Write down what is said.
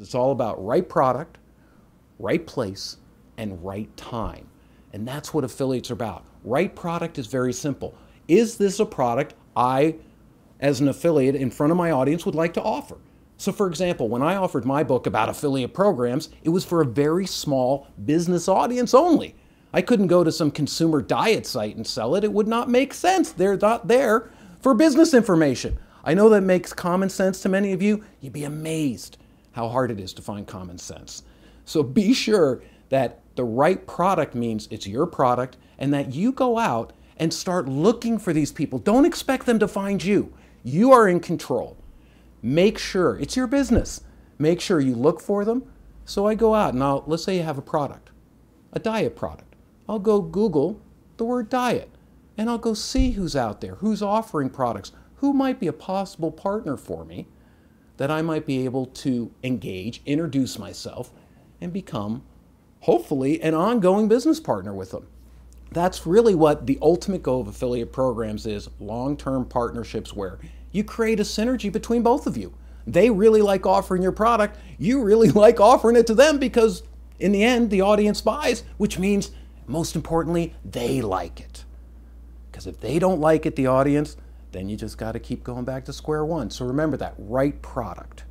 It's all about right product, right place, and right time. And that's what affiliates are about. Right product is very simple. Is this a product I, as an affiliate in front of my audience, would like to offer? So, for example, when I offered my book about affiliate programs, it was for a very small business audience only. I couldn't go to some consumer diet site and sell it. It would not make sense. They're not there for business information. I know that makes common sense to many of you. You'd be amazed how hard it is to find common sense. So be sure that the right product means it's your product and that you go out and start looking for these people. Don't expect them to find you. You are in control. Make sure it's your business. Make sure you look for them. So I go out and I'll, let's say you have a product, a diet product. I'll go Google the word diet and I'll go see who's out there, who's offering products, who might be a possible partner for me that I might be able to engage, introduce myself, and become, hopefully, an ongoing business partner with them. That's really what the ultimate goal of affiliate programs is long term partnerships where you create a synergy between both of you. They really like offering your product, you really like offering it to them because, in the end, the audience buys, which means, most importantly, they like it. Because if they don't like it, the audience, then you just got to keep going back to square one. So remember that right product.